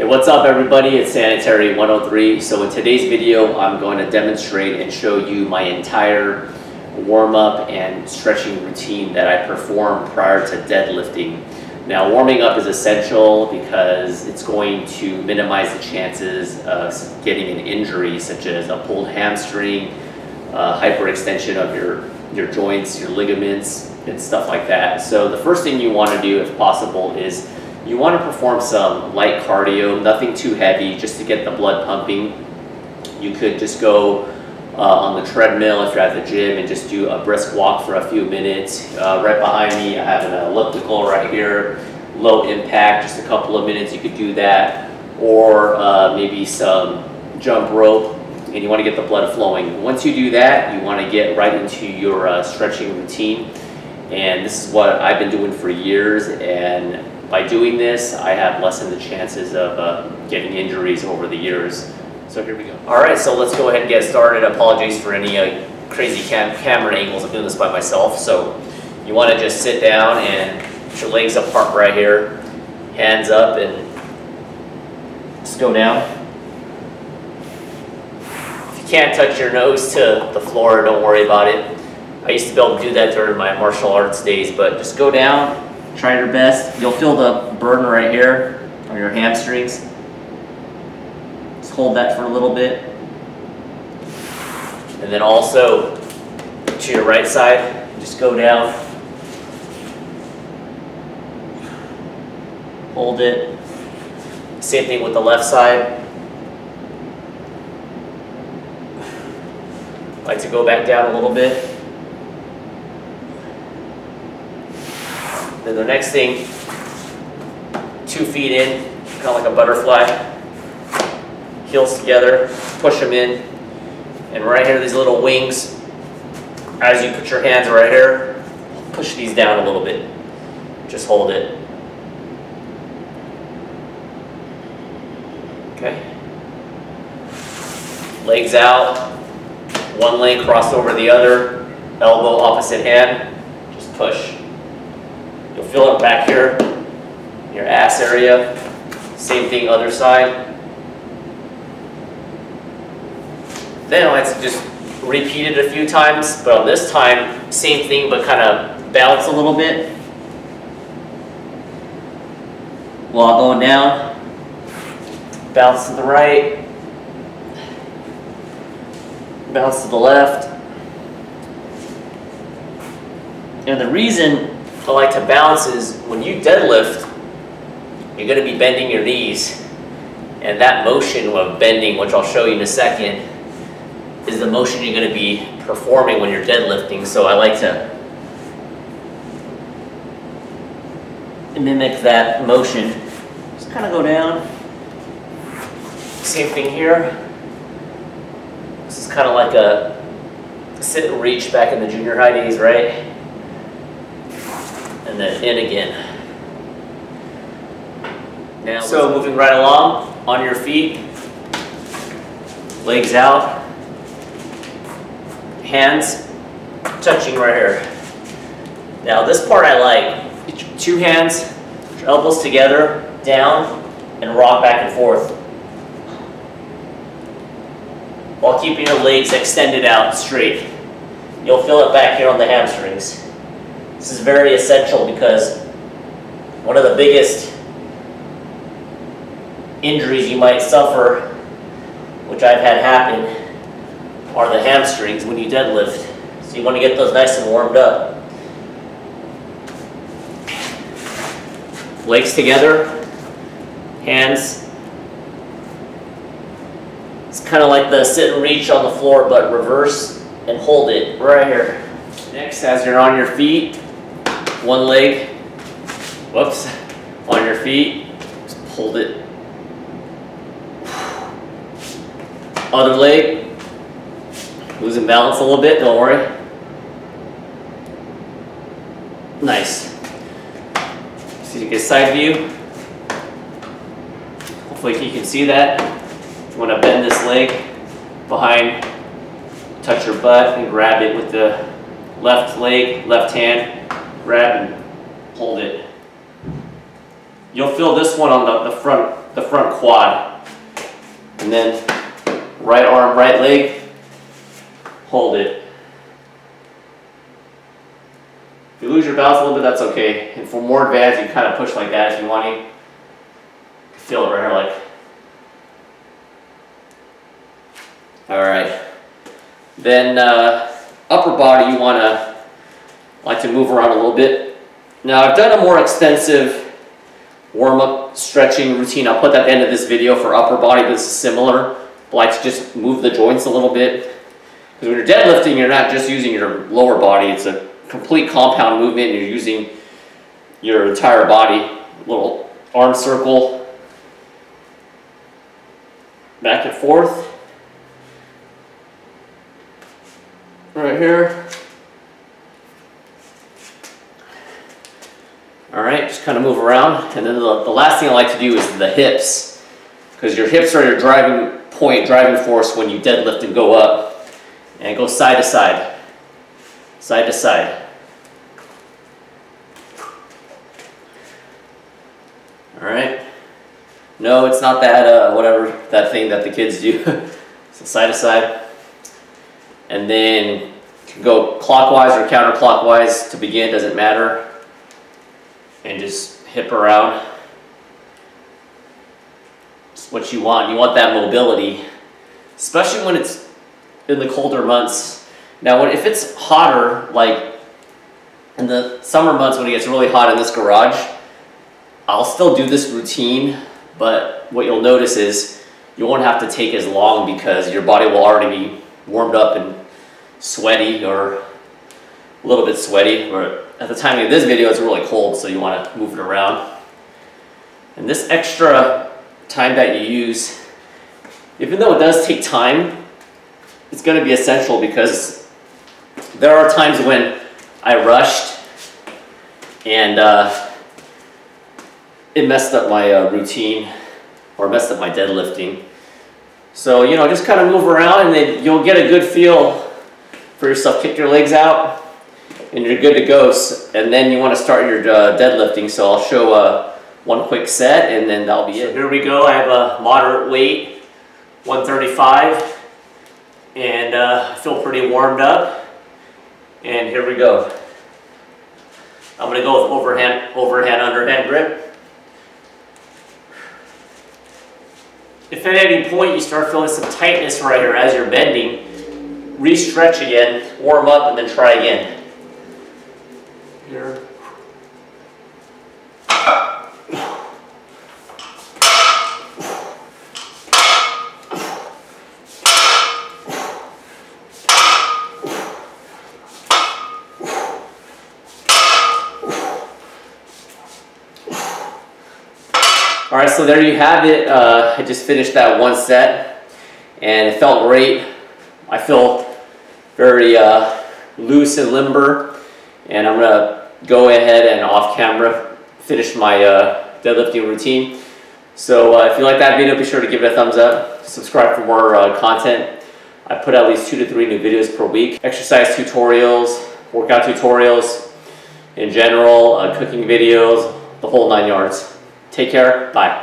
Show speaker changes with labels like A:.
A: Hey, what's up everybody? It's Sanitary 103. So in today's video, I'm going to demonstrate and show you my entire warm-up and stretching routine that I perform prior to deadlifting. Now, warming up is essential because it's going to minimize the chances of getting an injury such as a pulled hamstring, uh, hyperextension of your, your joints, your ligaments, and stuff like that. So the first thing you want to do if possible is you want to perform some light cardio, nothing too heavy, just to get the blood pumping. You could just go uh, on the treadmill if you're at the gym and just do a brisk walk for a few minutes. Uh, right behind me, I have an elliptical right here, low impact, just a couple of minutes, you could do that. Or uh, maybe some jump rope, and you want to get the blood flowing. Once you do that, you want to get right into your uh, stretching routine. And this is what I've been doing for years, and by doing this, I have lessened the chances of uh, getting injuries over the years. So here we go. All right, so let's go ahead and get started. Apologies for any uh, crazy cam camera angles. I'm doing this by myself. So you want to just sit down and put your legs apart right here, hands up, and just go down. If you can't touch your nose to the floor, don't worry about it. I used to be able to do that during my martial arts days, but just go down, Try your best. You'll feel the burn right here on your hamstrings. Just hold that for a little bit. And then also to your right side, just go down. Hold it. Same thing with the left side. like to go back down a little bit. Then the next thing, two feet in, kind of like a butterfly. Heels together, push them in. And right here, these little wings, as you put your hands right here, push these down a little bit. Just hold it. Okay. Legs out, one leg crossed over the other, elbow opposite hand, just push. Feel it back here, your ass area. Same thing other side. Then I like to just repeat it a few times, but on this time, same thing, but kind of bounce a little bit. While going down, bounce to the right, bounce to the left. And the reason I like to balance is when you deadlift, you're going to be bending your knees. And that motion of bending, which I'll show you in a second, is the motion you're going to be performing when you're deadlifting. So I like to mimic that motion. Just kind of go down. Same thing here. This is kind of like a sit and reach back in the junior high days, right? And then in again. Now, so moving right along, on your feet, legs out, hands touching right here. Now this part I like, two hands, elbows together, down, and rock back and forth. While keeping your legs extended out straight. You'll feel it back here on the hamstrings. This is very essential because one of the biggest injuries you might suffer, which I've had happen, are the hamstrings when you deadlift. So you want to get those nice and warmed up. Legs together, hands. It's kind of like the sit and reach on the floor, but reverse and hold it right here. Next, as you're on your feet, one leg, whoops, on your feet, just hold it. Other leg, losing balance a little bit, don't worry. Nice. So you get side view. Hopefully you can see that. You want to bend this leg behind, touch your butt and grab it with the left leg, left hand, grab and hold it. You'll feel this one on the, the front the front quad. And then right arm, right leg, hold it. If you lose your balance a little bit, that's okay. And for more advanced, you kind of push like that if you want to. Feel it right here, like. All right. Then uh, upper body, you want to like to move around a little bit. Now I've done a more extensive warm-up stretching routine. I'll put that at the end of this video for upper body, but this is similar. I like to just move the joints a little bit. Because when you're deadlifting, you're not just using your lower body. It's a complete compound movement. You're using your entire body. Little arm circle. Back and forth. Right here. All right, kind of move around. And then the, the last thing I like to do is the hips. Because your hips are your driving point, driving force when you deadlift and go up. And go side to side. Side to side. All right. No, it's not that, uh, whatever, that thing that the kids do. so side to side. And then go clockwise or counterclockwise to begin, doesn't matter. And just hip around. It's what you want. You want that mobility, especially when it's in the colder months. Now, when, if it's hotter, like in the summer months when it gets really hot in this garage, I'll still do this routine, but what you'll notice is you won't have to take as long because your body will already be warmed up and sweaty or a little bit sweaty. Or at the timing of this video, it's really cold, so you want to move it around. And this extra time that you use, even though it does take time, it's going to be essential because there are times when I rushed and uh, it messed up my uh, routine or messed up my deadlifting. So, you know, just kind of move around and then you'll get a good feel for yourself. Kick your legs out and you're good to go. And then you want to start your uh, deadlifting. So I'll show uh, one quick set and then that'll be so it. Here we go. I have a moderate weight, 135. And uh, I feel pretty warmed up. And here we go. I'm going to go with overhand, overhand, underhand grip. If at any point you start feeling some tightness right here as you're bending, re-stretch again, warm up, and then try again. Here. All right, so there you have it. Uh, I just finished that one set and it felt great. I feel very uh, loose and limber and I'm gonna go ahead and off camera finish my uh, deadlifting routine. So uh, if you like that video, be sure to give it a thumbs up. Subscribe for more uh, content. I put at least two to three new videos per week. Exercise tutorials, workout tutorials, in general, uh, cooking videos, the whole nine yards. Take care. Bye.